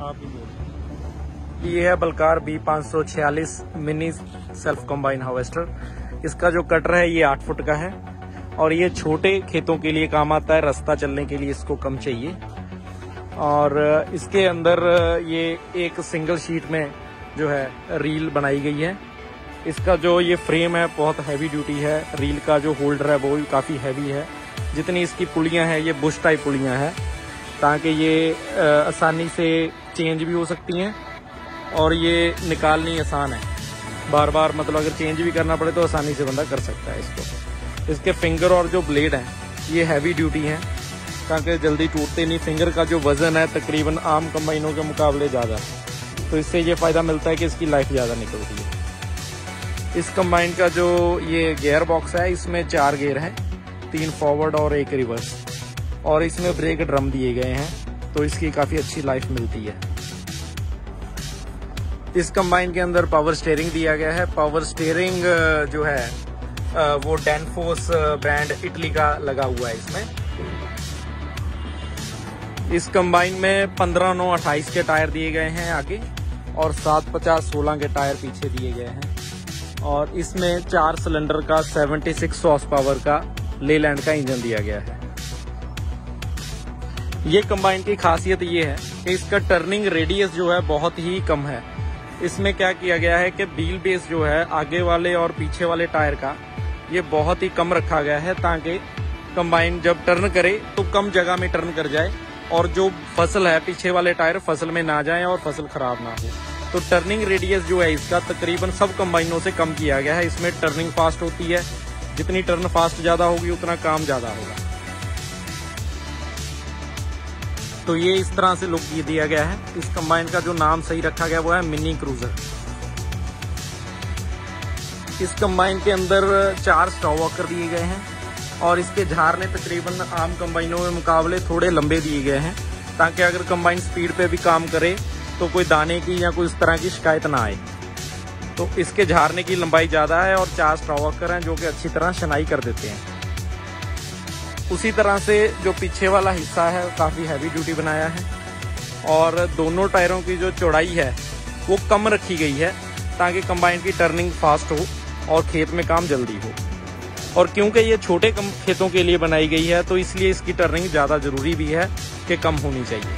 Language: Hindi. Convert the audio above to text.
आप ही ये है बलकार बी पाँच सौ छियालीस मिनी सेल्फ कम्बाइन हार्वेस्टर इसका जो कटर है, ये आठ फुट का है और ये छोटे खेतों के लिए काम आता है, रास्ता चलने के लिए इसको कम चाहिए। और इसके अंदर ये एक सिंगल शीट में जो है रील बनाई गई है। इसका जो ये फ्रेम है, बहुत हैवी ड्यूटी है। रील का जो होल्डर है, वो भी काफ़ी हैवी है। जितनी इसकी पुलियाँ हैं, ये बुश टाइप पुलियाँ हैं, ताकि ये आसानी से चेंज भी हो सकती हैं और ये निकालनी आसान है। बार बार मतलब अगर चेंज भी करना पड़े तो आसानी से बंदा कर सकता है इसको। इसके फिंगर और जो ब्लेड हैं, ये हैवी ड्यूटी हैं, ताकि जल्दी टूटते नहीं। फिंगर का जो वज़न है तकरीबन आम कंबाइनों के मुकाबले ज़्यादा है। तो इससे ये फ़ायदा मिलता है कि इसकी लाइफ ज़्यादा निकलती है। इस कंबाइन का जो ये गेयर बॉक्स है, इसमें चार गेयर हैं, तीन फॉरवर्ड और एक रिवर्स और इसमें ब्रेक ड्रम दिए गए हैं। तो इसकी काफ़ी अच्छी लाइफ मिलती है। इस कंबाइन के अंदर पावर स्टेयरिंग दिया गया है। पावर स्टेयरिंग जो है वो डेनफोस ब्रांड इटली का लगा हुआ है इसमें। इस कंबाइन में पंद्रह नौ अट्ठाईस के टायर दिए गए हैं आगे, और सात पचास सोलह के टायर पीछे दिए गए हैं। और इसमें चार सिलेंडर का 76 हॉर्स पावर का लेलैंड का इंजन दिया गया है। ये कंबाइन की खासियत ये है कि इसका टर्निंग रेडियस जो है बहुत ही कम है। इसमें क्या किया गया है कि व्हील बेस जो है आगे वाले और पीछे वाले टायर का, ये बहुत ही कम रखा गया है ताकि कंबाइन जब टर्न करे तो कम जगह में टर्न कर जाए और जो फ़सल है, पीछे वाले टायर फ़सल में ना जाए और फ़सल खराब ना हो। तो टर्निंग रेडियस जो है इसका तकरीबन सब कंबाइनों से कम किया गया है। इसमें टर्निंग फास्ट होती है। जितनी टर्न फास्ट ज़्यादा होगी, उतना काम ज़्यादा होगा। तो ये इस तरह से लुक दिया गया है। इस कंबाइन का जो नाम सही रखा गया वो है मिनी क्रूजर इस कंबाइन के अंदर चार स्टॉव वॉकर दिए गए हैं और इसके झारने तकरीबन आम कंबाइनों के मुकाबले थोड़े लंबे दिए गए हैं, ताकि अगर कंबाइन स्पीड पे भी काम करे तो कोई दाने की या कोई इस तरह की शिकायत ना आए। तो इसके झारने की लंबाई ज़्यादा है और चार स्टॉवकर हैं जो कि अच्छी तरह शनाई कर देते हैं। उसी तरह से जो पीछे वाला हिस्सा है, काफ़ी हैवी ड्यूटी बनाया है। और दोनों टायरों की जो चौड़ाई है, वो कम रखी गई है, ताकि कंबाइन की टर्निंग फास्ट हो और खेत में काम जल्दी हो। और क्योंकि ये छोटे कम खेतों के लिए बनाई गई है तो इसलिए इसकी टर्निंग ज़्यादा ज़रूरी भी है कि कम होनी चाहिए।